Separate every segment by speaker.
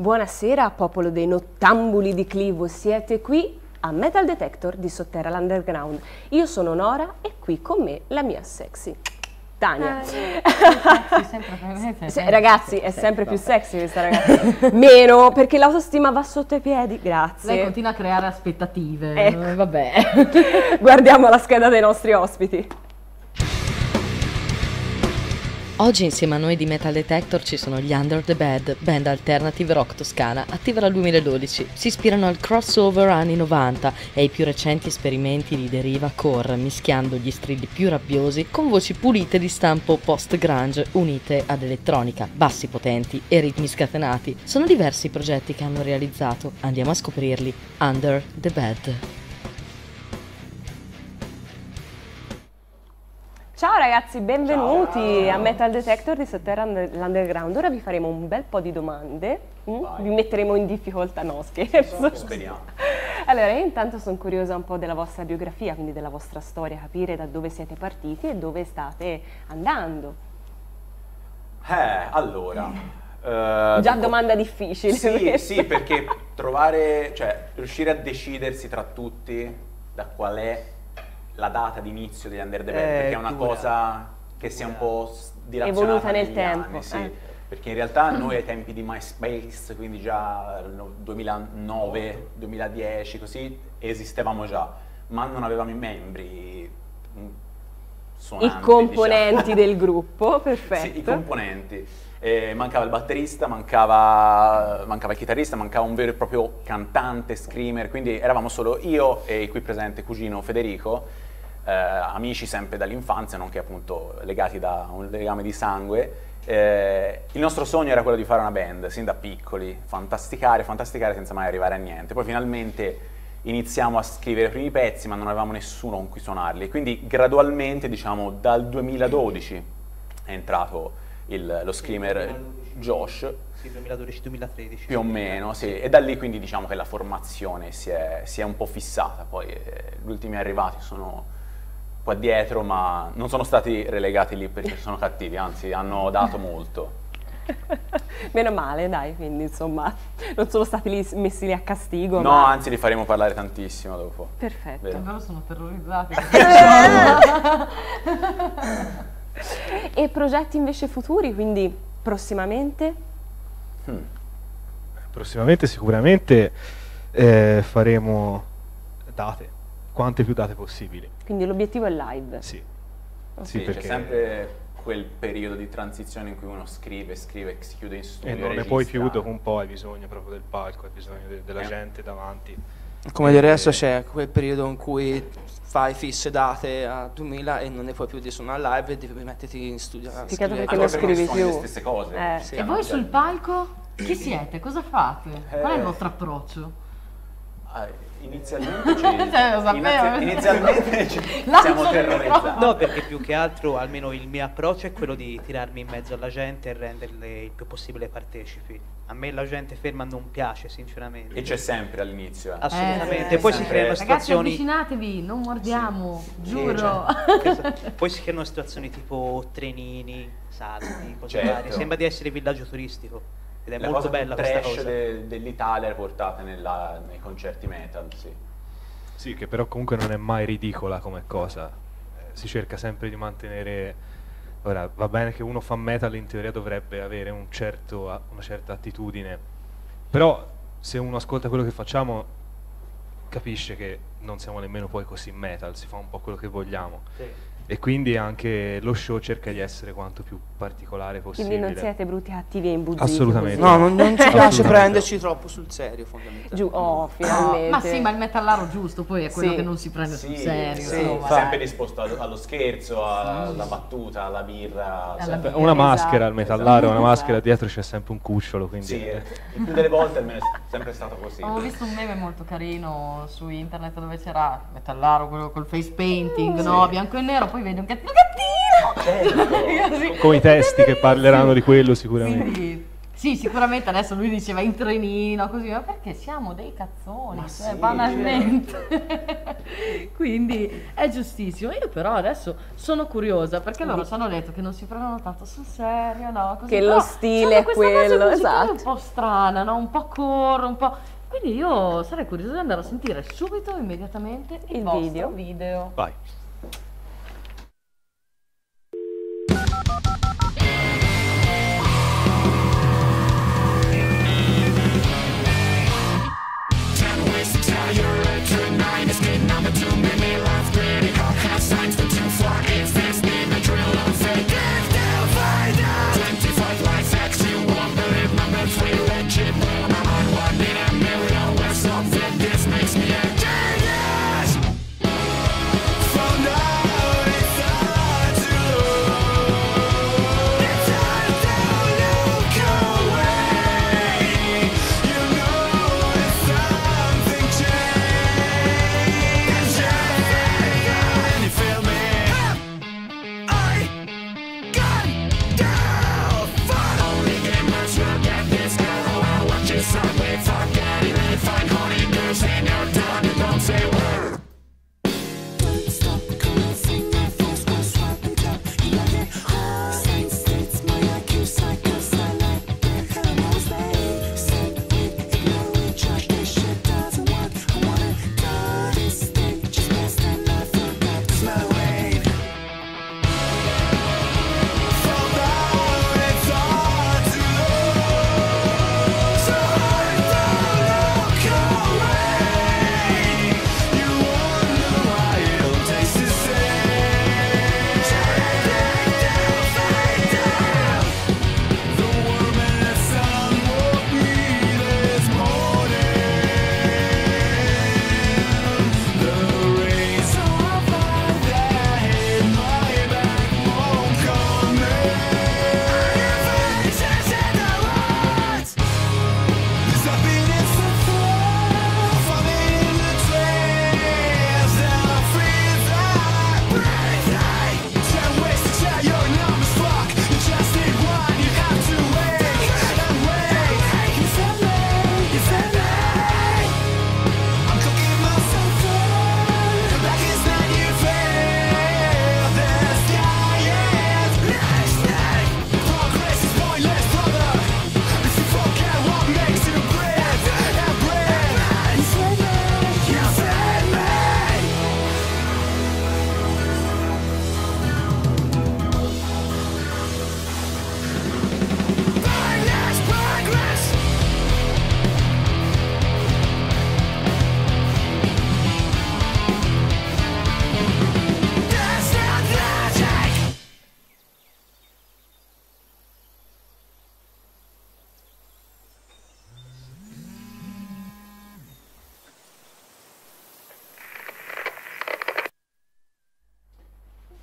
Speaker 1: Buonasera popolo dei nottambuli di Clivo, siete qui a Metal Detector di Sotterra l'Underground. Io sono Nora e qui con me la mia sexy. Tania.
Speaker 2: Eh,
Speaker 1: Se- ragazzi, è sempre più sexy questa ragazza. Meno, perché l'autostima va sotto i piedi.
Speaker 2: Lei
Speaker 1: Grazie.
Speaker 2: continua a creare aspettative.
Speaker 1: Ecco.
Speaker 2: Vabbè.
Speaker 1: Guardiamo la scheda dei nostri ospiti.
Speaker 3: Oggi insieme a noi di Metal Detector ci sono gli Under the Bed, band alternative rock toscana, attiva dal 2012. Si ispirano al crossover anni 90 e ai più recenti esperimenti di deriva core, mischiando gli strilli più rabbiosi con voci pulite di stampo post-grunge unite ad elettronica, bassi potenti e ritmi scatenati. Sono diversi i progetti che hanno realizzato. Andiamo a scoprirli. Under the Bed.
Speaker 1: Ragazzi, benvenuti a Metal Detector di Sotterra Under- l'Underground. Ora vi faremo un bel po' di domande, mm? vi metteremo in difficoltà, no scherzo.
Speaker 4: Speriamo.
Speaker 1: Allora, io intanto sono curiosa un po' della vostra biografia, quindi della vostra storia, capire da dove siete partiti e dove state andando.
Speaker 4: Eh, allora. eh,
Speaker 1: Già
Speaker 4: dico-
Speaker 1: domanda difficile.
Speaker 4: Sì, sì, perché trovare, cioè, riuscire a decidersi tra tutti da qual è la data di inizio degli Under the Bed,
Speaker 5: Eh,
Speaker 4: perché è una
Speaker 5: dura.
Speaker 4: cosa che si è un po' dilazionata
Speaker 1: Evoluta nel tempo,
Speaker 4: anni, sì.
Speaker 1: eh.
Speaker 4: Perché in realtà noi ai tempi di MySpace, quindi già nel 2009, 2010, così, esistevamo già, ma non avevamo i membri mm, suonanti,
Speaker 1: I componenti
Speaker 4: diciamo.
Speaker 1: del gruppo, perfetto.
Speaker 4: Sì, i componenti. Eh, mancava il batterista, mancava, mancava il chitarrista, mancava un vero e proprio cantante, screamer, quindi eravamo solo io e qui presente cugino Federico, eh, amici sempre dall'infanzia, nonché appunto legati da un legame di sangue. Eh, il nostro sogno era quello di fare una band, sin da piccoli, fantasticare, fantasticare senza mai arrivare a niente. Poi finalmente iniziamo a scrivere i primi pezzi, ma non avevamo nessuno con cui suonarli. Quindi gradualmente, diciamo, dal 2012 è entrato il- lo screamer Josh,
Speaker 5: Sì, 2012-2013.
Speaker 4: più o meno, sì. E da lì quindi diciamo che la formazione si è, si è un po' fissata. Poi eh, gli ultimi arrivati sono qua dietro, ma non sono stati relegati lì perché sono cattivi, anzi hanno dato molto.
Speaker 1: Meno male, dai, quindi insomma, non sono stati lì messi lì a castigo.
Speaker 4: No,
Speaker 1: ma...
Speaker 4: anzi li faremo parlare tantissimo dopo.
Speaker 1: Perfetto.
Speaker 4: Vero.
Speaker 2: Loro sono terrorizzati.
Speaker 1: E progetti invece futuri, quindi prossimamente?
Speaker 6: Prossimamente sicuramente eh, faremo date, quante più date possibili.
Speaker 1: Quindi l'obiettivo è live.
Speaker 6: Sì,
Speaker 4: Sì,
Speaker 6: sì, perché
Speaker 4: c'è sempre quel periodo di transizione in cui uno scrive, scrive, si chiude in studio.
Speaker 6: e non ne puoi più, dopo un po' hai bisogno proprio del palco, hai bisogno de- della
Speaker 4: Eh.
Speaker 6: gente davanti.
Speaker 7: Come del resto c'è quel periodo in cui fai fisse date a 2000 e non ne puoi più di suonare live e devi metterti in studio a
Speaker 1: Peccato
Speaker 7: scrivere.
Speaker 1: perché
Speaker 4: Anche
Speaker 1: non
Speaker 4: perché
Speaker 1: scrivi più.
Speaker 4: le stesse cose.
Speaker 1: Eh.
Speaker 7: Sì.
Speaker 2: e voi sul palco? Chi siete? Cosa fate? Qual è il vostro approccio?
Speaker 4: Ah, inizialmente ci,
Speaker 2: Cioè,
Speaker 4: inizia- inizialmente ci siamo terrorizzati.
Speaker 5: No, perché più che altro, almeno il mio approccio è quello di tirarmi in mezzo alla gente e renderle il più possibile partecipi. A me la gente ferma non piace, sinceramente.
Speaker 4: E c'è sempre all'inizio. eh.
Speaker 5: Assolutamente.
Speaker 2: Eh,
Speaker 5: Poi
Speaker 2: sì.
Speaker 5: si creano
Speaker 2: Ragazzi,
Speaker 5: situazioni.
Speaker 2: avvicinatevi, non mordiamo, giuro.
Speaker 5: Sì, esatto. Poi si creano situazioni tipo trenini, salti, cose
Speaker 4: Certo.
Speaker 5: varie. Sembra di essere villaggio turistico. Ed è
Speaker 4: La
Speaker 5: molto
Speaker 4: cosa
Speaker 5: bella
Speaker 4: più
Speaker 5: questa
Speaker 4: trash
Speaker 5: cosa.
Speaker 4: de- dell'Italia portata nella- nei concerti metal, sì.
Speaker 6: Sì, che però comunque non è mai ridicola come cosa. Eh, si cerca sempre di mantenere... Ora, va bene che uno fa metal, in teoria dovrebbe avere un certo, una certa attitudine, però se uno ascolta quello che facciamo capisce che non siamo nemmeno poi così metal, si fa un po' quello che vogliamo.
Speaker 5: Sì.
Speaker 6: E quindi anche lo show cerca di essere quanto più particolare possibile.
Speaker 1: Quindi non siete brutti, cattivi e imbuzziti.
Speaker 6: Assolutamente.
Speaker 1: così.
Speaker 7: No, non, non ci piace prenderci troppo sul serio, fondamentalmente.
Speaker 1: Giù, oh, finalmente.
Speaker 2: Ma sì, ma il metallaro giusto poi è quello
Speaker 1: Sì.
Speaker 2: che non si prende sul serio.
Speaker 4: sì,
Speaker 2: insomma.
Speaker 4: sempre disposto allo, allo scherzo, alla battuta, alla birra.
Speaker 2: Alla birra.
Speaker 6: Una
Speaker 1: Esatto.
Speaker 6: maschera al metallare, una
Speaker 1: Esatto.
Speaker 6: maschera dietro c'è sempre un cucciolo, quindi
Speaker 4: Sì, eh, il più delle volte almeno è sempre stato così.
Speaker 2: Ho visto un meme molto carino su internet dove c'era metallaro, quello col face painting, no? Bianco e nero, poi vedi un gattino, gattino!
Speaker 4: Certo.
Speaker 6: Con i testi che parleranno di quello sicuramente.
Speaker 2: Quindi Sì, sicuramente adesso lui diceva in trenino, così, ma perché siamo dei cazzoni,
Speaker 4: Ma
Speaker 2: cioè,
Speaker 4: sì,
Speaker 2: banalmente. Quindi è giustissimo. Io però adesso sono curiosa perché loro ci hanno detto che non si prendono tanto sul serio, no? Così,
Speaker 1: Che lo stile è quello, esatto.
Speaker 2: un po' strana, no? Un po' corro, un po'... Quindi io sarei curiosa di andare a sentire subito, immediatamente, il,
Speaker 1: Il
Speaker 2: vostro
Speaker 1: video.
Speaker 2: video.
Speaker 8: Vai.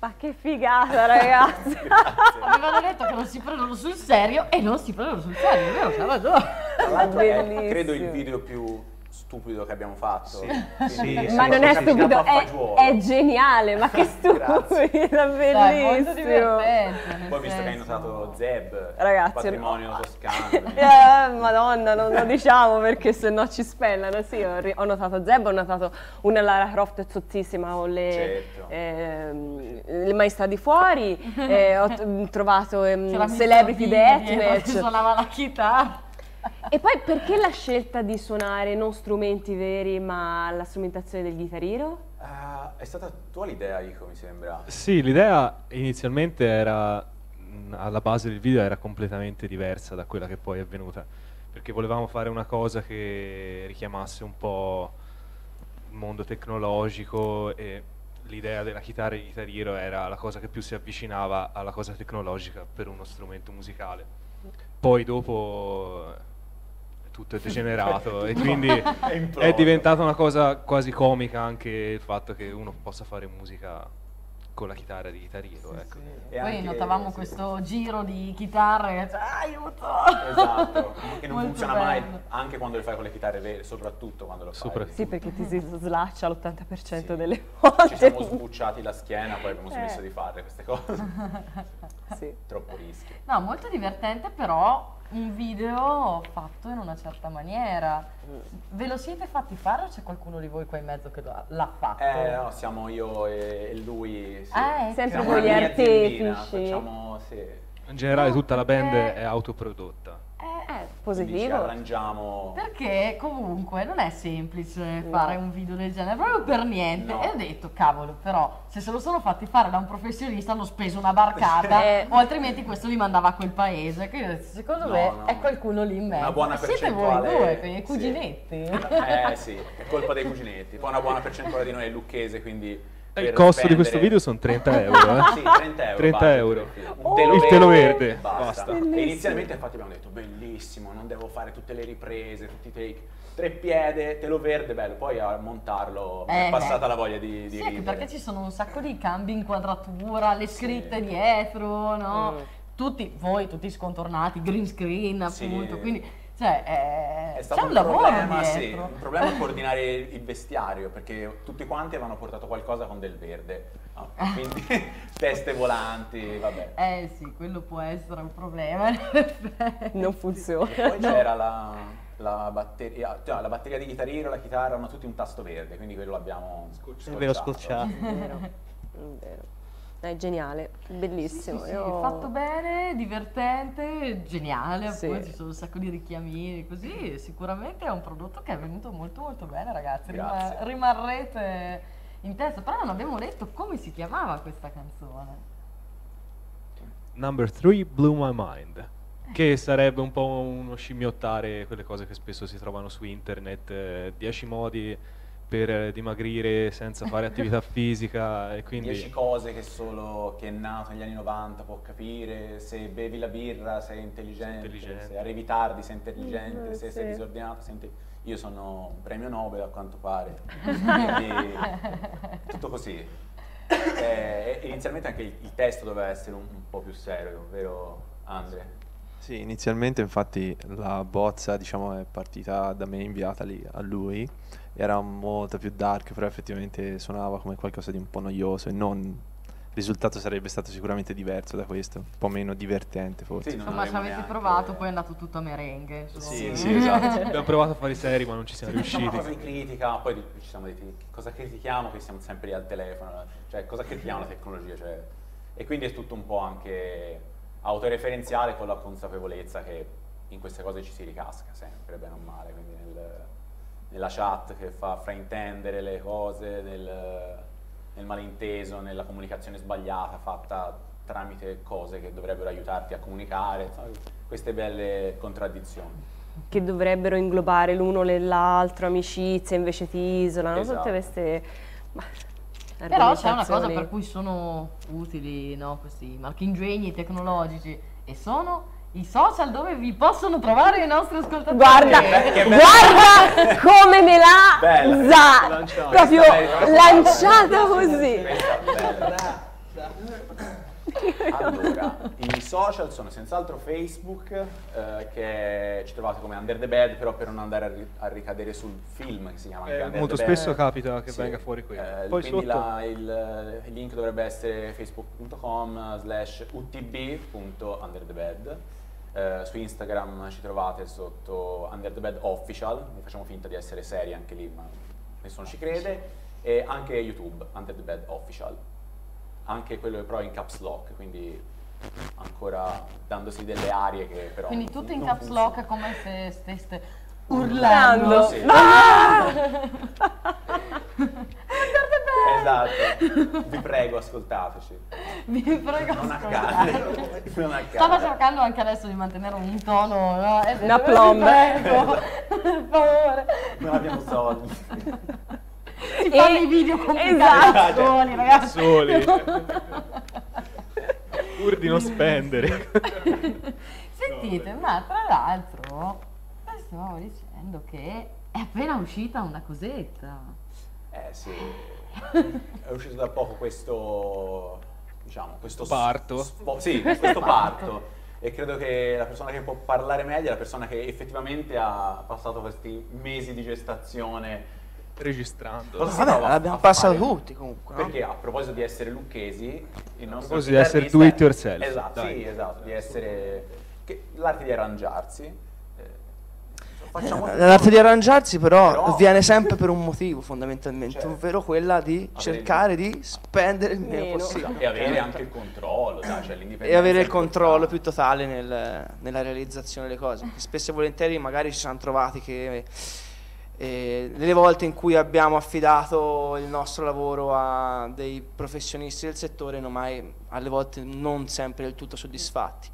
Speaker 1: Ma che figata, ragazzi!
Speaker 2: Avevano detto che non si prendono sul serio e non si prendono sul serio, è vero? C'ha ragione.
Speaker 4: Tra l'altro è,
Speaker 1: Bellissimo.
Speaker 4: credo il video più stupido che abbiamo fatto. Quindi
Speaker 5: Sì,
Speaker 4: è
Speaker 5: sì,
Speaker 1: ma non è stupido, è, è geniale, ma che stupido,
Speaker 2: Dai, molto
Speaker 1: bellissimo!
Speaker 4: Poi visto che hai notato Zeb,
Speaker 1: Ragazzi,
Speaker 4: patrimonio
Speaker 1: no.
Speaker 4: toscano.
Speaker 1: Eh, madonna, non lo diciamo perché se no ci spellano. Sì, ho, ho notato Zeb, ho notato una Lara Croft zozzissima con le,
Speaker 4: Certo.
Speaker 1: ehm, le maestà di fuori, eh, ho trovato ehm. Celebrity
Speaker 2: dietro che
Speaker 1: Deathmatch.
Speaker 2: suonava la chitarra.
Speaker 1: E poi perché la scelta di suonare non strumenti veri ma la strumentazione del chitarrino?
Speaker 4: Ah, è stata tua l'idea, Ico, mi sembra.
Speaker 8: Sì, l'idea inizialmente era, mh, alla base del video era completamente diversa da quella che poi è venuta, perché volevamo fare una cosa che richiamasse un po' il mondo tecnologico e l'idea della chitarra e chitarriero era la cosa che più si avvicinava alla cosa tecnologica per uno strumento musicale. Poi dopo tutto è degenerato e quindi
Speaker 4: È
Speaker 8: è diventata una cosa quasi comica anche il fatto che uno possa fare musica con la chitarra di chitarriero. ecco.
Speaker 4: E
Speaker 2: Poi
Speaker 4: anche-
Speaker 2: notavamo
Speaker 4: sì.
Speaker 2: questo giro di chitarre, cioè, aiuto!
Speaker 4: Esatto, che non
Speaker 2: Molto
Speaker 4: funziona mai
Speaker 2: bello.
Speaker 4: anche quando le fai con le chitarre vere, soprattutto quando lo fai.
Speaker 1: Sì, perché ti si slaccia l'80%
Speaker 4: Sì.
Speaker 1: delle volte.
Speaker 4: Ci siamo sbucciati la schiena, poi abbiamo smesso
Speaker 1: Eh.
Speaker 4: di fare queste cose.
Speaker 1: Sì.
Speaker 4: Troppo rischio.
Speaker 2: No, molto divertente, però un video fatto in una certa maniera. Ve lo siete fatti fare o c'è qualcuno di voi qua in mezzo che l'ha fatto?
Speaker 4: Eh, no, siamo io e lui. Sì.
Speaker 2: Ah, ecco.
Speaker 1: Sempre
Speaker 4: Siamo
Speaker 1: voi gli artefici.
Speaker 4: Facciamo, sì.
Speaker 6: In generale tutta la band è autoprodotta.
Speaker 4: Quindi ci
Speaker 1: positivo.
Speaker 4: arrangiamo.
Speaker 2: Perché comunque non è semplice fare un video del genere, proprio per niente.
Speaker 4: No.
Speaker 2: E ho detto, cavolo, però se se lo sono fatti fare da un professionista hanno speso una barcata,
Speaker 1: Eh.
Speaker 2: o altrimenti questo li mandava a quel paese. Quindi ho detto, secondo
Speaker 4: No,
Speaker 2: me
Speaker 4: no.
Speaker 2: è qualcuno lì in mezzo.
Speaker 4: Una buona
Speaker 2: E Siete voi
Speaker 4: percentuale.
Speaker 2: due,
Speaker 4: sì.
Speaker 2: cuginetti.
Speaker 4: Eh sì, è colpa dei cuginetti. Poi una buona percentuale di noi è lucchese, quindi.
Speaker 6: Il costo di questo
Speaker 4: spendere-
Speaker 6: video sono 30 euro, eh?
Speaker 4: Sì, 30 euro.
Speaker 6: 30
Speaker 4: basta,
Speaker 6: euro.
Speaker 1: Oh,
Speaker 4: Un telo
Speaker 6: il
Speaker 4: verde,
Speaker 6: telo verde,
Speaker 4: basta.
Speaker 6: basta.
Speaker 4: E inizialmente infatti abbiamo detto bellissimo, non devo fare tutte le riprese, tutti i take. Tre piede, telo verde, bello. Poi a montarlo mi
Speaker 2: Eh,
Speaker 4: è passata
Speaker 2: beh.
Speaker 4: la voglia di, di
Speaker 2: Sì,
Speaker 4: ridere.
Speaker 2: perché ci sono un sacco di cambi inquadratura, le scritte dietro, no?
Speaker 1: Mm.
Speaker 2: Tutti, voi tutti scontornati, green screen
Speaker 4: Sì.
Speaker 2: appunto, quindi cioè, eh,
Speaker 4: È
Speaker 2: c'è
Speaker 4: stato
Speaker 2: un
Speaker 4: un
Speaker 2: lavoro
Speaker 4: problema, sì, un problema coordinare il vestiario perché tutti quanti avevano portato qualcosa con del verde, no? quindi teste volanti, vabbè.
Speaker 2: Eh sì, quello può essere un problema.
Speaker 1: Non funziona.
Speaker 4: E poi c'era la, la batteria, cioè, la batteria di Guitar Hero, la chitarra, hanno tutti un tasto verde, quindi quello l'abbiamo
Speaker 5: Ve l'ho scocciato.
Speaker 1: È vero, è vero. È geniale, bellissimo.
Speaker 2: Sì, sì,
Speaker 1: Io-
Speaker 2: fatto bene, divertente, geniale,
Speaker 1: Sì.
Speaker 2: appunto, ci sono un sacco di richiamini, così sicuramente è un prodotto che è venuto molto molto bene ragazzi, Rima-
Speaker 4: Grazie.
Speaker 2: rimarrete in testa, però non abbiamo detto come si chiamava questa canzone.
Speaker 6: Number 3, Blew My Mind. Che sarebbe un po' uno scimmiottare quelle cose che spesso si trovano su internet, 10 modi per dimagrire senza fare attività fisica e quindi
Speaker 4: 10 cose che solo chi è nato negli anni 90 può capire, se bevi la birra sei intelligente,
Speaker 6: intelligente.
Speaker 4: se arrivi tardi sei intelligente,
Speaker 1: Mm,
Speaker 4: se
Speaker 1: sì.
Speaker 4: sei disordinato sei inte- Io sono un premio Nobel a quanto pare, quindi tutto così. Eh, inizialmente anche il, il testo doveva essere un, un po' più serio, vero Andre?
Speaker 9: Sì, inizialmente infatti la bozza diciamo è partita da me inviata lì a lui, era molto più dark, però effettivamente suonava come qualcosa di un po' noioso e non il risultato sarebbe stato sicuramente diverso da questo, un po' meno divertente forse.
Speaker 4: Sì,
Speaker 2: Insomma, ci avete
Speaker 4: neanche-
Speaker 2: provato, poi è andato tutto a merengue. insomma.
Speaker 9: Sì, sì, esatto.
Speaker 6: abbiamo provato a fare i seri ma non ci siamo
Speaker 4: Facciamo una
Speaker 6: riusciti.
Speaker 4: cosa di critica, poi ci siamo detti cosa critichiamo che siamo sempre lì al telefono, cioè cosa critichiamo la tecnologia, cioè, e quindi è tutto un po' anche autoreferenziale con la consapevolezza che in queste cose ci si ricasca sempre, bene o male, quindi nel- nella chat che fa fraintendere le cose, nel, nel malinteso, nella comunicazione sbagliata fatta tramite cose che dovrebbero aiutarti a comunicare, queste belle contraddizioni.
Speaker 1: che dovrebbero inglobare l'uno nell'altro, amicizia, invece ti isolano, tutte
Speaker 4: Esatto.
Speaker 1: queste... ma-
Speaker 2: Però c'è una cosa per cui sono utili no, questi marchingegni tecnologici e sono i social dove vi possono trovare i nostri ascoltatori.
Speaker 1: Guarda,
Speaker 4: bello.
Speaker 1: guarda come me l'ha
Speaker 4: Bella.
Speaker 1: za-
Speaker 6: Lanciata.
Speaker 1: proprio
Speaker 4: Questa-
Speaker 1: lanciata così.
Speaker 4: Bella. Allora, i social sono senz'altro Facebook, eh, che ci trovate come Under the Bed, però per non andare a, ri- a ricadere sul film che si chiama anche
Speaker 6: Eh,
Speaker 4: Under
Speaker 6: molto
Speaker 4: the Bed.
Speaker 6: spesso capita che
Speaker 4: Sì.
Speaker 6: venga fuori quello.
Speaker 4: Eh,
Speaker 6: Poi
Speaker 4: quindi
Speaker 6: sotto
Speaker 4: la- il, il link dovrebbe essere facebook.com slash utb.underthebed. Eh, su Instagram ci trovate sotto Under the Bed Official, noi facciamo finta di essere seri anche lì, ma nessuno ci crede. E anche YouTube, Under the Bed Official. Anche quello però in caps lock, quindi ancora dandosi delle arie che però...
Speaker 2: Quindi tutto in caps
Speaker 4: funzionano.
Speaker 2: lock come se steste
Speaker 1: Urlando.
Speaker 2: urlando.
Speaker 4: Sì.
Speaker 1: Ah!
Speaker 4: Esatto, vi prego ascoltateci.
Speaker 2: Vi prego.
Speaker 4: Non a
Speaker 2: ascoltate.
Speaker 4: caso. Non a caso.
Speaker 2: Stavo cercando anche adesso di mantenere un tono, no? Eh,
Speaker 1: Una
Speaker 2: vi
Speaker 1: plomb.
Speaker 2: prego, per favore.
Speaker 4: Non abbiamo soldi.
Speaker 2: Si fanno i video complicati
Speaker 1: esatto.
Speaker 2: soli, ragazzi.
Speaker 6: soli. Pur di non spendere.
Speaker 2: Sentite, ma tra l'altro, stavo dicendo che è appena uscita una cosetta.
Speaker 4: Eh sì, è uscito da poco questo, diciamo, questo
Speaker 6: Parto.
Speaker 4: spo- sì, questo parto. E credo che la persona che può parlare meglio è la persona che effettivamente ha passato questi mesi di gestazione.
Speaker 6: Registrando.
Speaker 4: Cosa
Speaker 7: Vabbè,
Speaker 4: a
Speaker 7: l'abbiamo
Speaker 4: fare?
Speaker 7: passato tutti comunque. no?
Speaker 4: Perché a proposito di essere lucchesi, il nostro
Speaker 6: proposito di essere do it yourself,
Speaker 4: Esatto,
Speaker 6: dai.
Speaker 4: sì, esatto, di essere che l'arte di arrangiarsi. eh, facciamo
Speaker 7: Eh,
Speaker 4: tutto.
Speaker 7: L'arte di arrangiarsi però,
Speaker 4: Però-
Speaker 7: viene sempre per un motivo fondamentalmente,
Speaker 4: Certo.
Speaker 7: ovvero quella di cercare di spendere il meno, possibile.
Speaker 4: E avere anche il controllo, dai, cioè l'indipendenza.
Speaker 7: E avere il controllo più totale nel- nella realizzazione delle cose. Che spesso e volentieri magari ci siamo trovati che eh, nelle volte in cui abbiamo affidato il nostro lavoro a dei professionisti del settore, non mai, alle volte non sempre del tutto soddisfatti.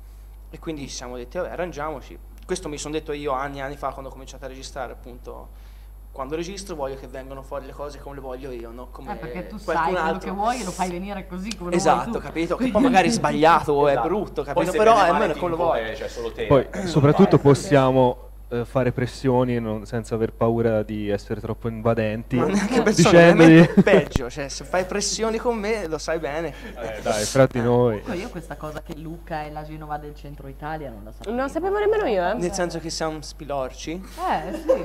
Speaker 7: E quindi ci siamo detti, vabbè, arrangiamoci. Questo mi sono detto io anni e anni fa quando ho cominciato a registrare, appunto. Quando registro voglio che vengano fuori le cose come le voglio io, non come
Speaker 2: Eh, perché tu sai
Speaker 7: qualcun
Speaker 2: quello
Speaker 7: altro.
Speaker 2: che vuoi e lo fai venire così come lo
Speaker 7: Esatto,
Speaker 2: vuoi
Speaker 7: capito? Che poi magari è sbagliato o è
Speaker 4: Esatto.
Speaker 7: brutto, capito? Però almeno come lo voglio.
Speaker 4: Cioè, solo te.
Speaker 6: Poi
Speaker 4: eh,
Speaker 6: soprattutto possiamo eh, fare pressioni non- senza aver paura di essere troppo invadenti.
Speaker 7: Ma neanche persone,
Speaker 6: dicendogli...
Speaker 7: peggio, cioè se fai pressioni con me lo sai bene.
Speaker 6: Eh, dai, fra di noi.
Speaker 2: Comunque io questa cosa che Lucca è la Genova del centro Italia non la sapevo.
Speaker 1: Non sapevo nemmeno io, eh.
Speaker 7: Nel senso che siamo spilorci.
Speaker 2: Eh, sì.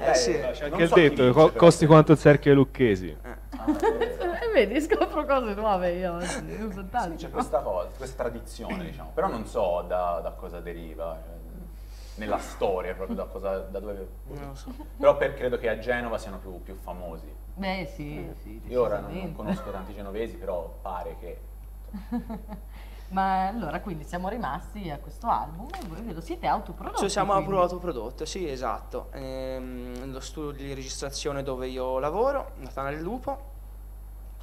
Speaker 7: Eh sì.
Speaker 6: C'è
Speaker 4: Non
Speaker 6: anche il
Speaker 4: so
Speaker 6: detto, co- costi quanto il cerchio ai lucchesi.
Speaker 2: E vedi, scopro cose nuove io
Speaker 4: Sì, c'è questa cosa, questa tradizione, diciamo. Però non so da, da cosa deriva. cioè, nella storia, proprio da, cosa, da dove.
Speaker 7: Non lo so.
Speaker 4: Però per- credo che a Genova siano più, più famosi.
Speaker 2: Beh, sì, sì.
Speaker 4: Io ora non, non conosco tanti genovesi, però pare che.
Speaker 2: Ma allora, quindi siamo rimasti a questo album e voi ve lo siete autoprodotti.
Speaker 7: Ci siamo
Speaker 2: quindi.
Speaker 7: autoprodotto, sì, esatto. Ehm, lo studio di registrazione dove io lavoro, Natana del Lupo.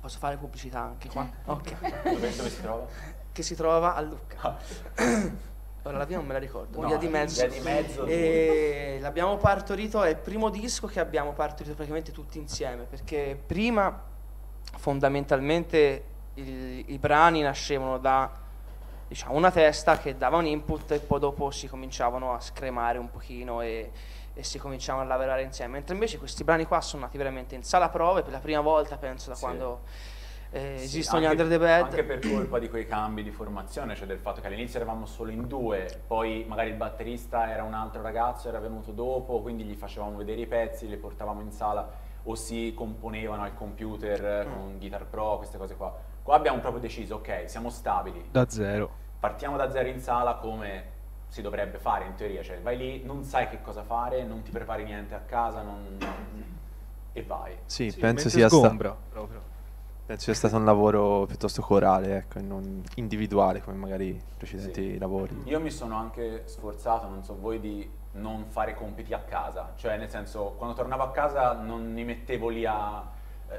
Speaker 7: Posso fare pubblicità anche qua? Ok.
Speaker 4: Dove, dove si trova?
Speaker 7: Che si trova a Lucca.
Speaker 4: Ah,
Speaker 7: Ora la via non me la ricordo,
Speaker 4: No,
Speaker 7: via di mezzo.
Speaker 4: via di mezzo,
Speaker 7: E l'abbiamo partorito, è il primo disco che abbiamo partorito praticamente tutti insieme, perché prima fondamentalmente il- i brani nascevano da diciamo, una testa che dava un input e poi dopo si cominciavano a scremare un pochino e, e si cominciavano a lavorare insieme, mentre invece questi brani qua sono nati veramente in sala prove per la prima volta, penso da
Speaker 4: Sì.
Speaker 7: quando eh,
Speaker 4: Sì,
Speaker 7: esistono gli
Speaker 4: anche-
Speaker 7: Under the Bed.
Speaker 4: Anche per colpa di quei cambi di formazione, cioè del fatto che all'inizio eravamo solo in due, poi magari il batterista era un altro ragazzo, era venuto dopo, quindi gli facevamo vedere i pezzi, li portavamo in sala o si componevano al computer eh,
Speaker 7: Mm.
Speaker 4: con Guitar Pro, queste cose qua. Qua abbiamo proprio deciso, ok, siamo stabili,
Speaker 6: Da zero.
Speaker 4: partiamo da zero in sala come si dovrebbe fare in teoria, cioè vai lì, non sai che cosa fare, non ti prepari niente a casa non- e vai.
Speaker 9: Sì,
Speaker 6: Sì,
Speaker 9: penso sia, sta-
Speaker 6: sgombra, proprio.
Speaker 9: penso sia stato un lavoro piuttosto corale, ecco, e non individuale come magari i precedenti
Speaker 4: Sì.
Speaker 9: lavori.
Speaker 4: Io mi sono anche sforzato, non so voi, di non fare compiti a casa, cioè nel senso quando tornavo a casa non mi mettevo lì a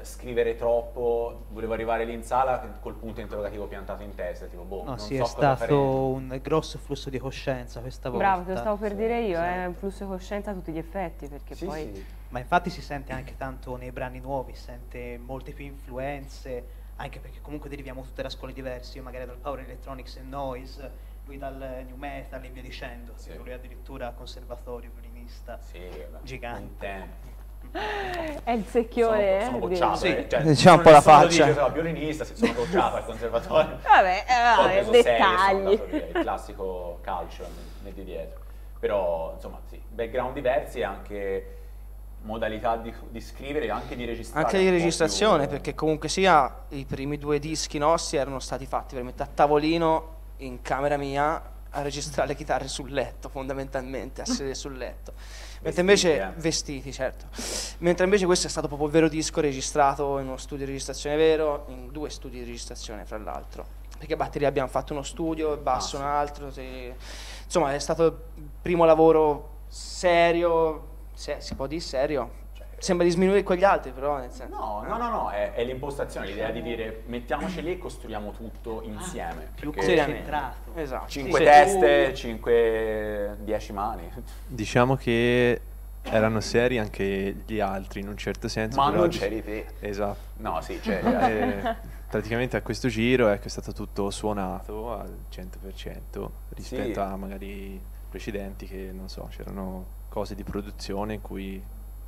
Speaker 4: scrivere troppo, volevo arrivare lì in sala col punto interrogativo piantato in testa, tipo boh,
Speaker 5: No,
Speaker 4: non
Speaker 5: sì,
Speaker 4: so
Speaker 5: è
Speaker 4: cosa
Speaker 5: stato un grosso flusso di coscienza questa volta.
Speaker 1: Bravo, te lo stavo per dire io,
Speaker 5: Sì.
Speaker 1: è un flusso di coscienza a tutti gli effetti, perché
Speaker 4: Sì,
Speaker 1: poi...
Speaker 4: sì.
Speaker 5: Ma infatti si sente anche tanto nei brani nuovi, si sente molte più influenze, anche perché comunque deriviamo tutte da scuole diverse, io magari dal Power Electronics e Noise, lui dal New Metal e via dicendo,
Speaker 4: Sì.
Speaker 5: lui addirittura conservatorio, violinista.
Speaker 4: Sì,
Speaker 5: Gigante.
Speaker 1: È il
Speaker 4: Sono,
Speaker 1: secchione,
Speaker 4: sono
Speaker 1: eh,
Speaker 4: bocciato,
Speaker 7: Sì,
Speaker 4: eh, cioè,
Speaker 7: diciamo un po' la faccia.
Speaker 4: Dice, "No, violinista, sì, sono bocciato al conservatorio.
Speaker 1: Vabbè, eh, vabbè,
Speaker 4: e sono
Speaker 1: dettagli.
Speaker 4: andato via, il classico calcio nel di dietro. Però, insomma, sì, background diversi e anche modalità di, di scrivere e anche di registrare.
Speaker 7: Anche di registrazione,
Speaker 4: più-
Speaker 7: perché comunque sia i primi due dischi nostri erano stati fatti veramente a tavolino in camera mia a registrare le chitarre sul letto, fondamentalmente, a sedere sul letto. Mentre invece,
Speaker 4: eh.
Speaker 7: vestiti, certo. Mentre invece questo è stato proprio il vero disco registrato in uno studio di registrazione vero, in due studi di registrazione, fra l'altro. Perché batteria abbiamo fatto uno studio, basso un altro. sì. Insomma, è stato il primo lavoro serio, se- si può dire serio. Sembra di sminuire con gli altri, però nel senso.
Speaker 4: No,
Speaker 7: eh.
Speaker 4: no, no, no, è, è l'impostazione, l'idea di dire mettiamoci lì e costruiamo tutto insieme.
Speaker 5: Più
Speaker 4: perché
Speaker 7: seriamente.
Speaker 5: concentrato.
Speaker 7: Esatto.
Speaker 4: cinque
Speaker 7: Sì.
Speaker 4: teste, cinque, dieci mani.
Speaker 9: Diciamo che erano seri anche gli altri in un certo senso.
Speaker 4: Ma non c'eri te.
Speaker 9: Esatto.
Speaker 4: No, sì, c'è.
Speaker 9: Eh, praticamente a questo giro ecco, è stato tutto suonato al 100% rispetto
Speaker 4: Sì.
Speaker 9: a magari precedenti che non so, c'erano cose di produzione in cui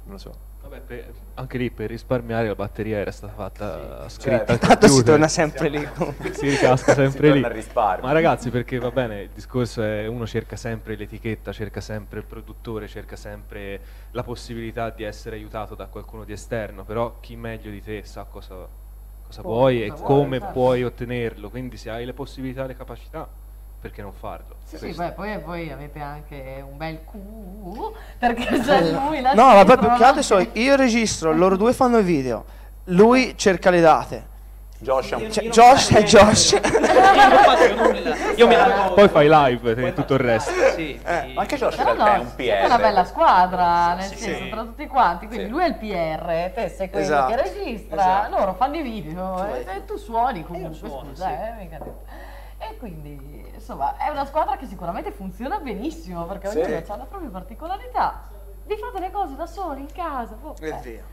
Speaker 9: non lo so.
Speaker 6: Vabbè, per- anche lì per risparmiare la batteria era stata fatta
Speaker 4: Sì,
Speaker 6: scritta
Speaker 4: certo.
Speaker 7: Tanto si torna sempre lì.
Speaker 6: si ricasca
Speaker 4: Si
Speaker 6: sempre lì.
Speaker 4: al risparmio.
Speaker 6: Ma ragazzi, perché va bene, il discorso è uno cerca sempre l'etichetta, cerca sempre il produttore, cerca sempre la possibilità di essere aiutato da qualcuno di esterno, però chi meglio di te sa cosa, cosa
Speaker 2: Può,
Speaker 6: vuoi e
Speaker 2: cosa vuoi,
Speaker 6: come
Speaker 2: certo.
Speaker 6: puoi ottenerlo, quindi se hai le possibilità e le capacità, perché non farlo?
Speaker 2: Sì, sì, beh, poi, poi avete anche un bel Q perché c'è lui là
Speaker 7: No, ma poi più che altro so, io registro, loro due fanno il video, lui cerca le date.
Speaker 4: Josh è un...
Speaker 7: Cioè, Josh è Josh.
Speaker 5: Io non faccio nulla. Io me la
Speaker 6: Poi fai live e tutto il resto.
Speaker 5: Sì,
Speaker 7: Eh,
Speaker 4: Ma anche Josh in
Speaker 2: Però
Speaker 4: realtà è
Speaker 2: no,
Speaker 4: un PR.
Speaker 2: una bella squadra, nel
Speaker 5: Sì,
Speaker 2: senso,
Speaker 5: sì.
Speaker 2: tra tutti quanti. Quindi
Speaker 4: Sì.
Speaker 2: lui è il PR, te sei quello
Speaker 7: Esatto,
Speaker 2: che registra,
Speaker 7: esatto.
Speaker 2: loro fanno i video e, e tu suoni comunque,
Speaker 5: suono,
Speaker 2: scusa,
Speaker 5: sì.
Speaker 2: eh, mica te. E quindi, insomma, è una squadra che sicuramente funziona benissimo perché
Speaker 4: Sì.
Speaker 2: ognuno ha la propria particolarità. Vi fate le cose da soli in casa, boh,
Speaker 7: È vero.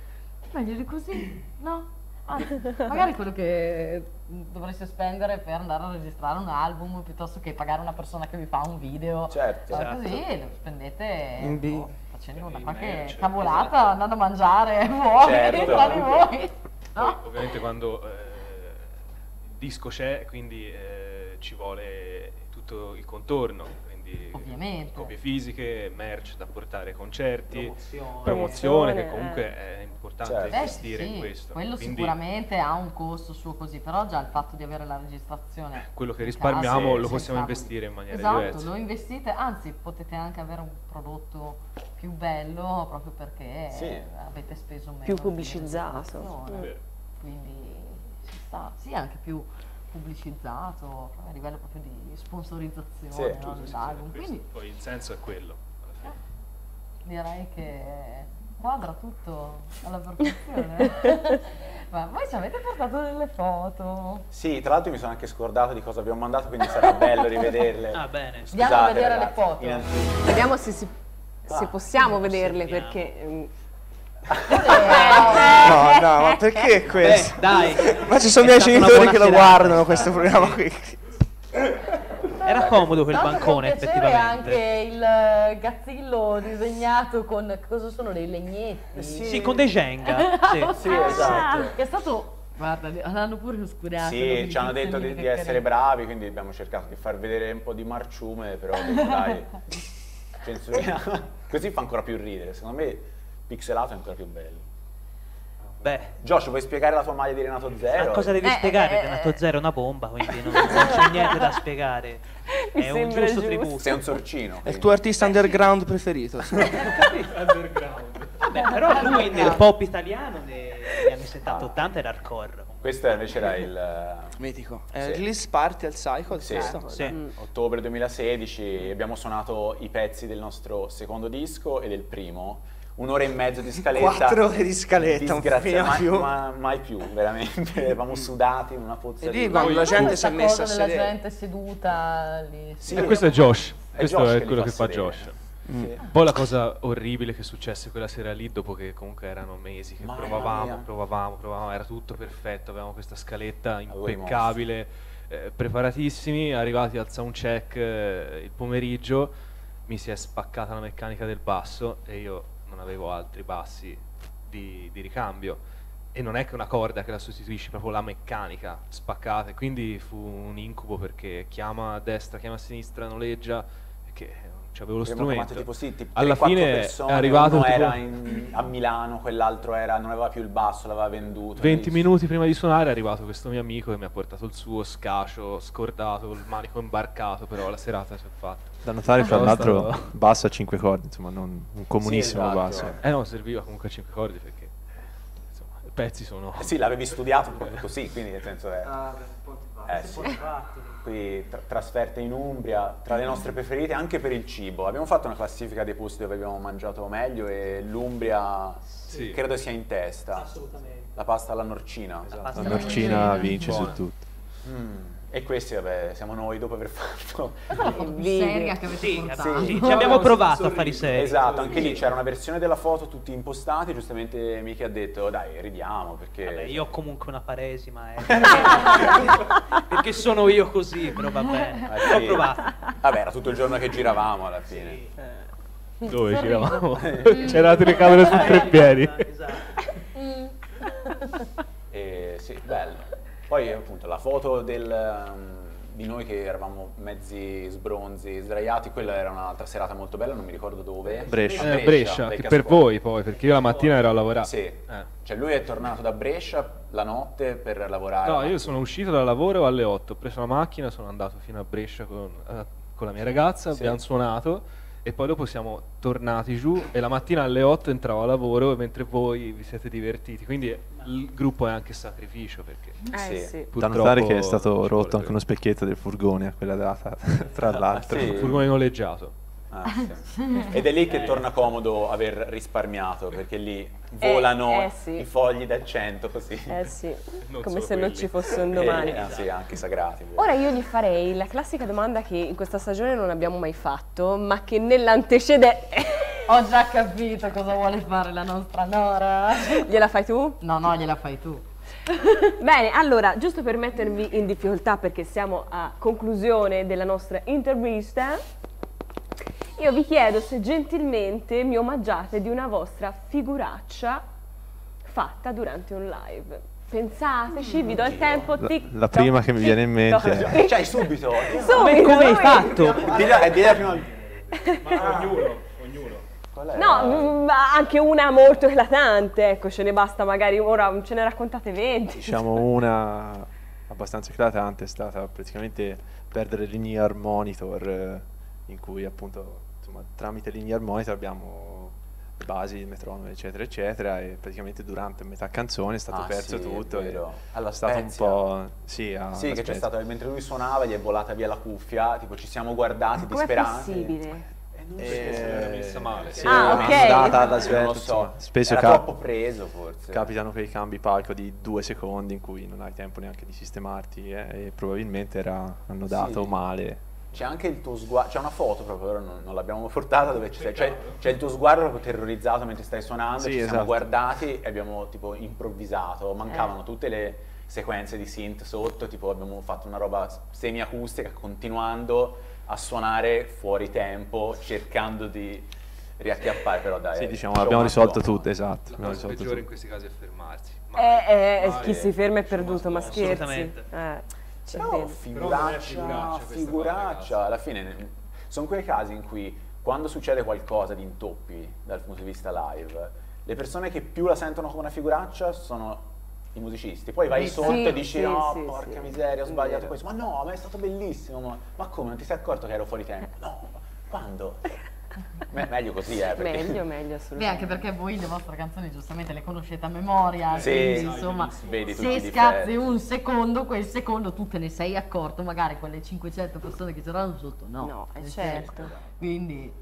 Speaker 2: meglio di così, no? Anzi, magari quello che dovreste spendere per andare a registrare un album piuttosto che pagare una persona che vi fa un video.
Speaker 4: Certo.
Speaker 2: Ma Così lo spendete
Speaker 7: In B.
Speaker 2: boh, facendo una qualche
Speaker 6: merce.
Speaker 2: cavolata, andando a mangiare fuori,
Speaker 4: Certo.
Speaker 2: tra di voi. No?
Speaker 6: ovviamente quando eh, il disco c'è, quindi eh, ci vuole tutto il contorno, quindi
Speaker 2: Ovviamente.
Speaker 6: copie fisiche, merch da portare ai concerti,
Speaker 5: Promozione.
Speaker 6: promozione, che comunque è importante
Speaker 4: Certo.
Speaker 2: Beh,
Speaker 6: investire
Speaker 2: sì,
Speaker 6: in questo.
Speaker 2: quello
Speaker 6: Quindi
Speaker 2: sicuramente ha un costo suo così, però già il fatto di avere la registrazione.
Speaker 6: quello che risparmiamo
Speaker 2: casa,
Speaker 6: lo possiamo
Speaker 2: esatto.
Speaker 6: investire in maniera
Speaker 2: Esatto,
Speaker 6: diversa.
Speaker 2: lo investite, anzi potete anche avere un prodotto più bello proprio perché
Speaker 4: Sì.
Speaker 2: avete speso meno.
Speaker 1: Più pubblicizzato.
Speaker 2: Quindi ci sta, sì, anche più pubblicizzato a livello proprio di sponsorizzazione
Speaker 4: Sì,
Speaker 2: no,
Speaker 6: sì, sì,
Speaker 2: dell'album.
Speaker 6: questo.
Speaker 2: Quindi
Speaker 6: Poi il senso è quello. fine.
Speaker 2: direi che quadra tutto alla perfezione. Ma voi ci avete portato delle foto?
Speaker 4: Sì, tra l'altro mi sono anche scordato di cosa abbiamo mandato, quindi sarà bello rivederle.
Speaker 5: Ah, bene.
Speaker 2: Andiamo a vedere le
Speaker 4: ragazzi,
Speaker 2: foto.
Speaker 4: in anticipo.
Speaker 1: Vediamo se, si- se
Speaker 4: Ah,
Speaker 1: possiamo vederle
Speaker 5: osserviamo.
Speaker 1: perché...
Speaker 7: No, no, ma perché questo?
Speaker 5: Beh, dai.
Speaker 7: Ma ci sono
Speaker 5: È
Speaker 7: miei genitori che lo guardano questo programma qui.
Speaker 5: Era comodo quel
Speaker 2: Tanto
Speaker 5: bancone, effettivamente.
Speaker 2: anche il eh, gazzillo disegnato con cosa sono dei legnetti.
Speaker 5: Sì, con dei Jenga. Sì.
Speaker 4: Sì, esatto.
Speaker 2: Che è stato guarda, l'hanno pure oscurato.
Speaker 4: Sì, ci hanno detto di, di essere bravi, quindi abbiamo cercato di far vedere un po' di marciume, però detto, dai, censuriamo. Così fa ancora più ridere, secondo me pixelato è ancora più bello.
Speaker 5: Beh,
Speaker 4: Josh, vuoi spiegare la tua maglia di Renato Zero?
Speaker 5: ma cosa devi
Speaker 2: Eh,
Speaker 5: spiegare?
Speaker 2: eh,
Speaker 5: Renato
Speaker 2: eh.
Speaker 5: Zero è una bomba, quindi non, non c'è niente da spiegare.
Speaker 1: Mi
Speaker 5: È un giusto
Speaker 1: giusto.
Speaker 5: tributo.
Speaker 4: Sei un sorcino.
Speaker 7: È il
Speaker 4: quindi.
Speaker 7: tuo artista underground preferito. sì.
Speaker 5: Vabbè, però lui nel pop italiano negli anni 70-80 era hardcore.
Speaker 4: Questo invece era il
Speaker 7: Mitico.
Speaker 4: Sì.
Speaker 7: il release party al Cycle,
Speaker 4: Sì.
Speaker 5: Sì.
Speaker 4: ottobre 2016, abbiamo suonato i pezzi del nostro secondo disco e del primo. Un'ora e mezzo di scaletta.
Speaker 7: Quattro ore di scaletta,
Speaker 4: Disgrazia- mai,
Speaker 7: più.
Speaker 4: ma- mai più, veramente. Eravamo sudati in una pozza
Speaker 7: E lì
Speaker 4: di...
Speaker 7: quando la gente si è messa a
Speaker 2: cosa della
Speaker 7: sedere.
Speaker 2: gente seduta lì.
Speaker 4: Sì.
Speaker 6: E questo è Josh,
Speaker 4: È
Speaker 6: questo
Speaker 4: Josh
Speaker 6: è
Speaker 4: che
Speaker 6: quello
Speaker 4: fa
Speaker 6: che fa
Speaker 4: sedere.
Speaker 6: Josh.
Speaker 4: Sì.
Speaker 6: Poi la cosa orribile che successe quella sera lì, dopo che comunque erano mesi che provavamo, provavamo, provavamo, era tutto perfetto, avevamo questa scaletta impeccabile, eh, preparatissimi, arrivati al soundcheck eh, il pomeriggio, mi si è spaccata la meccanica del basso e io avevo altri bassi di, di ricambio. E non è che una corda che la sostituisci, proprio la meccanica spaccata. E quindi fu un incubo perché chiama a destra, chiama a sinistra, noleggia, perché non c'avevo lo strumento.
Speaker 4: tipo sì, tipo
Speaker 6: Alla
Speaker 4: 3-4
Speaker 6: fine
Speaker 4: persone,
Speaker 6: è arrivato
Speaker 4: uno
Speaker 6: tipo-
Speaker 4: era in- a Milano, quell'altro era, non aveva più il basso, l'aveva venduto.
Speaker 6: 20
Speaker 4: quindi-
Speaker 6: minuti prima di suonare è arrivato questo mio amico che mi ha portato il suo scascio scordato, col manico imbarcato, però la serata si è fatta.
Speaker 9: Da notare, fra
Speaker 6: Però
Speaker 9: l'altro,
Speaker 6: stavo-
Speaker 9: basso a 5 cordi, insomma, non un comunissimo
Speaker 4: esatto.
Speaker 9: basso.
Speaker 6: Eh no, serviva comunque a 5 cordi perché insomma, i pezzi sono...
Speaker 4: Eh Sì, l'avevi studiato proprio così, quindi nel senso è...
Speaker 7: Ah,
Speaker 4: Eh sì. Qui tra- trasferte in Umbria, tra le nostre preferite anche per il cibo. Abbiamo fatto una classifica dei posti dove abbiamo mangiato meglio e l'Umbria
Speaker 6: Sì.
Speaker 4: credo sia in testa.
Speaker 5: Assolutamente.
Speaker 4: La pasta alla norcina.
Speaker 5: pasta
Speaker 9: La norcina vince
Speaker 6: Buona.
Speaker 9: su tutto.
Speaker 4: Mm. E questi, vabbè, siamo noi dopo aver fatto.
Speaker 2: Questa è la foto più
Speaker 1: Video.
Speaker 2: seria che avete
Speaker 5: Sì,
Speaker 2: portato.
Speaker 5: sì, ci abbiamo provato a fare i seri.
Speaker 4: Esatto, anche lì c'era una versione della foto tutti impostati, giustamente Miki ha detto dai ridiamo perché...
Speaker 5: Vabbè, io ho comunque una paresima, eh. perché sono io così, però va bene.
Speaker 4: Ah, sì.
Speaker 5: Ho provato.
Speaker 4: Vabbè, era tutto il giorno che giravamo alla fine.
Speaker 6: Dove giravamo? C'era la telecamera su tre piedi.
Speaker 5: Esatto.
Speaker 4: E sì, bello. Poi appunto la foto del, um, di noi che eravamo mezzi sbronzi, sdraiati, quella era un'altra serata molto bella, non mi ricordo dove.
Speaker 9: Brescia.
Speaker 6: Eh, Brescia,
Speaker 4: dai
Speaker 6: che per voi poi, perché io la mattina ero a lavorare.
Speaker 4: Sì,
Speaker 6: Eh.
Speaker 4: cioè lui è tornato da Brescia la notte per lavorare.
Speaker 6: No,
Speaker 4: la
Speaker 6: io sono uscito dal lavoro alle 8, ho preso la macchina, sono andato fino a Brescia con, eh, con la mia ragazza,
Speaker 4: Sì.
Speaker 6: abbiamo suonato e poi dopo siamo tornati giù e la mattina alle 8 entravo a lavoro mentre voi vi siete divertiti, quindi il gruppo è anche sacrificio perché
Speaker 1: Eh
Speaker 4: Sì.
Speaker 1: sì.
Speaker 9: Da notare che è stato rotto anche uno specchietto del furgone a quella data, tra l'altro.
Speaker 4: Sì.
Speaker 6: Un furgone noleggiato.
Speaker 4: Ah, sì. Ed è lì che torna comodo aver risparmiato, perché lì volano
Speaker 1: eh, sì.
Speaker 4: i fogli dal 100 così.
Speaker 1: Eh sì,
Speaker 6: Non
Speaker 1: come se non
Speaker 6: quelli.
Speaker 1: ci fosse un domani.
Speaker 4: Eh, ah, sì, anche sagrati.
Speaker 1: Ora io gli farei la classica domanda che in questa stagione non abbiamo mai fatto, ma che nell'antecedente...
Speaker 2: Ho già capito cosa vuole fare la nostra Nora.
Speaker 1: Gliela fai tu?
Speaker 2: No, no, gliela fai tu.
Speaker 1: Bene, allora, giusto per mettervi in difficoltà perché siamo a conclusione della nostra intervista, io vi chiedo se gentilmente mi omaggiate di una vostra figuraccia fatta durante un live. Pensateci, vi do il tempo.
Speaker 9: La-
Speaker 1: tic,
Speaker 9: la prima che mi
Speaker 1: tic,
Speaker 9: viene in mente
Speaker 1: toc.
Speaker 9: è-
Speaker 4: Cioè, subito.
Speaker 1: Subito,
Speaker 5: come hai fatto?
Speaker 4: Eh.
Speaker 6: Ma ognuno?
Speaker 1: No, mm, ma anche una molto eclatante, ecco, ce ne basta magari ora, ce ne raccontate 20.
Speaker 9: Diciamo una abbastanza eclatante è stata praticamente perdere il linear monitor eh, in cui appunto insomma, tramite linear monitor abbiamo le basi, il metronomo eccetera eccetera e praticamente durante metà canzone è stato
Speaker 4: Ah,
Speaker 9: perso
Speaker 4: sì, è
Speaker 9: tutto e
Speaker 4: vero. Alla
Speaker 9: è stato un po' sì, a-
Speaker 4: Sì, che c'è stato, mentre lui suonava gli è volata via la cuffia, tipo ci siamo guardati
Speaker 1: Com'è
Speaker 4: disperati.
Speaker 1: possibile?
Speaker 4: Eh, non
Speaker 9: Eh,
Speaker 6: messa male.
Speaker 9: sì,
Speaker 1: Ah,
Speaker 9: è
Speaker 1: ok.
Speaker 9: andata alla
Speaker 4: Non lo so,
Speaker 9: insomma, spesso
Speaker 4: era
Speaker 9: cap-
Speaker 4: troppo preso forse.
Speaker 9: capitano quei cambi palco di due secondi in cui non hai tempo neanche di sistemarti eh, e probabilmente era annodato
Speaker 4: Sì.
Speaker 9: male
Speaker 4: C'è anche il tuo sguardo, c'è una foto proprio, ora non, non l'abbiamo portata, dove c'è, c'è, c'è il tuo sguardo proprio terrorizzato mentre stai suonando,
Speaker 9: Sì,
Speaker 4: ci siamo
Speaker 9: esatto.
Speaker 4: guardati e abbiamo tipo improvvisato, mancavano tutte le sequenze di synth sotto, tipo abbiamo fatto una roba semi-acustica continuando a suonare fuori tempo, cercando di riacchiappare, però dai.
Speaker 9: Sì, diciamo, abbiamo risolto
Speaker 4: on.
Speaker 9: tutto, esatto.
Speaker 6: La cosa peggiore in
Speaker 9: tutto.
Speaker 6: questi casi è fermarsi.
Speaker 1: Eh, eh,
Speaker 6: Mai.
Speaker 1: chi si ferma è perduto, ma scherzi.
Speaker 5: Assolutamente.
Speaker 1: Eh, ci
Speaker 4: Però figuraccia,
Speaker 6: figuraccia
Speaker 4: figuraccia, alla fine sono quei casi in cui quando succede qualcosa di intoppi dal punto di vista live, le persone che più la sentono come una figuraccia sono i musicisti. Poi vai
Speaker 1: Sì,
Speaker 4: sotto e dici
Speaker 1: sì,
Speaker 4: no,
Speaker 1: sì,
Speaker 4: porca
Speaker 1: sì.
Speaker 4: miseria, ho sbagliato questo. Ma no, ma è stato bellissimo. Ma, ma come, non ti sei accorto che ero fuori tempo? No, ma quando? Me- meglio così, eh, perché...
Speaker 1: Meglio, meglio
Speaker 2: Beh,
Speaker 1: assolutamente.
Speaker 2: anche perché voi le vostre canzoni giustamente le conoscete a memoria,
Speaker 4: Sì,
Speaker 2: quindi insomma,
Speaker 4: vedi
Speaker 2: se scazzi un secondo, quel secondo tu te ne sei accorto, magari quelle 500 persone che c'erano sotto, no.
Speaker 1: No, è
Speaker 2: Nel
Speaker 1: certo.
Speaker 2: senso, Quindi,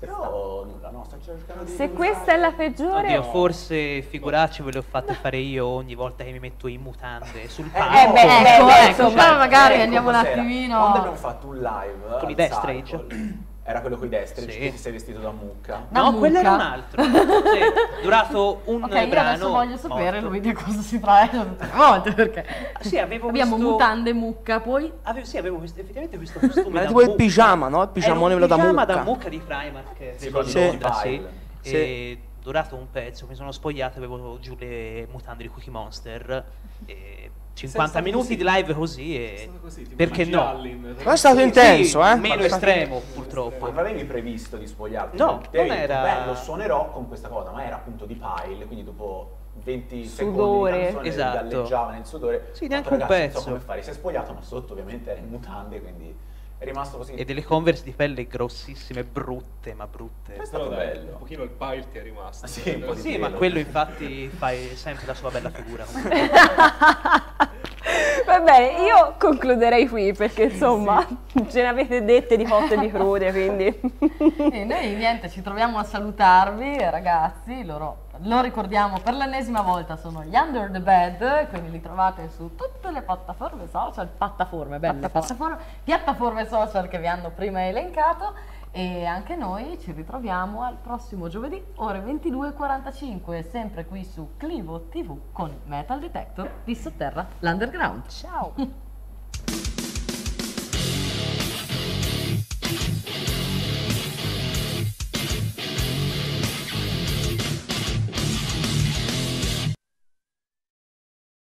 Speaker 4: Però nulla, no, sto cercando di...
Speaker 1: Se questa è la peggiore...
Speaker 5: Oddio, forse figuracce ve le ho fatte fare io ogni volta che mi metto in mutande sul palco.
Speaker 1: Eh, beh,
Speaker 2: ecco,
Speaker 1: beh,
Speaker 2: ecco,
Speaker 1: insomma,
Speaker 2: però magari
Speaker 4: Ecco
Speaker 2: andiamo un attimino...
Speaker 4: Quando abbiamo fatto un live
Speaker 5: Con i Death Rage?
Speaker 4: Era quello con i Destri,
Speaker 5: Sì.
Speaker 4: che ti sei vestito da mucca.
Speaker 5: No, quello era un
Speaker 2: mucca.
Speaker 5: altro. Sì, durato un
Speaker 2: Ok, io adesso
Speaker 5: brano.
Speaker 2: voglio sapere
Speaker 4: morto.
Speaker 2: lui di cosa si tratta tutte le volte, perché
Speaker 5: Sì, avevo
Speaker 2: abbiamo
Speaker 5: questo-
Speaker 2: mutande mucca, poi...
Speaker 5: Avevo, sì, avevo questo- effettivamente questo costume
Speaker 7: Ma tipo il
Speaker 5: mucca.
Speaker 7: pigiama, no? Il pigiamone
Speaker 5: Era un
Speaker 7: quello da
Speaker 5: pigiama
Speaker 7: mucca.
Speaker 5: da mucca di Primark.
Speaker 4: Sì, quello
Speaker 5: Londra, sì.
Speaker 4: Pile.
Speaker 5: E durato un pezzo, mi sono spogliato, avevo giù le mutande di Cookie Monster. E 50
Speaker 6: stato
Speaker 5: minuti
Speaker 6: così?
Speaker 5: di live così e...
Speaker 6: così,
Speaker 5: Perché no?
Speaker 7: Ma è stato
Speaker 5: Sì,
Speaker 7: intenso, eh?
Speaker 5: Meno estremo, purtroppo.
Speaker 4: Non avevi previsto di spogliarti?
Speaker 5: No, non era-
Speaker 4: Bello, suonerò con questa cosa, ma era appunto di pile, quindi dopo 20 secondi
Speaker 1: Sudore.
Speaker 4: di canzone
Speaker 5: Esatto.
Speaker 4: galleggiava nel sudore.
Speaker 5: Sì, neanche un
Speaker 4: "Ragazzi, Non
Speaker 5: pezzo."
Speaker 4: so come fare, si è spogliato, ma sotto ovviamente era in mutande, quindi è rimasto così.
Speaker 5: E delle Converse di pelle grossissime, brutte, ma brutte.
Speaker 4: È stato
Speaker 6: Però
Speaker 4: bello.
Speaker 6: Un pochino il pile ti è rimasto.
Speaker 4: Ah, sì, di
Speaker 5: Sì, ma quello infatti fa sempre la sua bella figura.
Speaker 1: Bene, io concluderei qui perché insomma ce ne avete dette di cotte di crude, quindi...
Speaker 2: E noi niente, ci troviamo a salutarvi ragazzi, loro lo ricordiamo per l'ennesima volta, sono gli Under the Bed, quindi li trovate su tutte le piattaforme social, piattaforme, belle piattaforme, piattaforme social che vi hanno prima elencato e anche noi ci ritroviamo al prossimo giovedì ore 22.45 sempre qui su Clivo TV con Metal Detector di Sotterra l'Underground.
Speaker 1: Ciao!